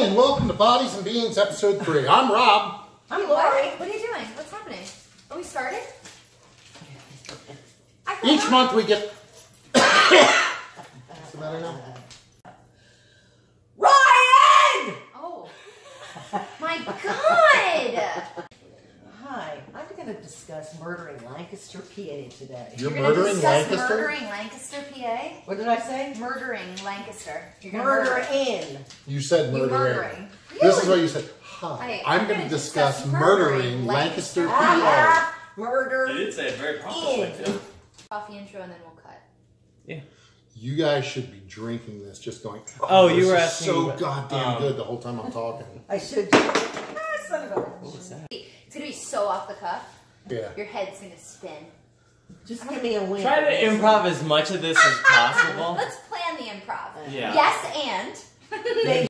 and welcome to Bodies and Beans, episode three. I'm Rob. I'm Lori. What are you doing? What's happening? Are we started? I Each we're- month we get. What's the matter now? Ryan! Oh. My God! Hi, I'm going to discuss murdering Lancaster, PA today. You're, gonna murdering Lancaster? Murdering Lancaster, PA? What did I say? Murdering Lancaster. You're gonna Murder murder. in. You said You murdering. murdering. This is Really? what you said. Hi, Hi, I'm, I'm going to discuss, discuss murdering murdering Lancaster, Lancaster. PA. Ah, You did say it very pompously too. Coffee intro and then we'll cut. Yeah. You guys should be drinking this, just going. Oh, you this were is asking so about- goddamn um, good the whole time I'm talking. I should. Ah, son of a. What was that? It's gonna be so off the cuff. Yeah. Your head's gonna spin. Just give me a wink. Try to improv as much of this as possible. Let's plan the improv. Yeah. Yes, and. They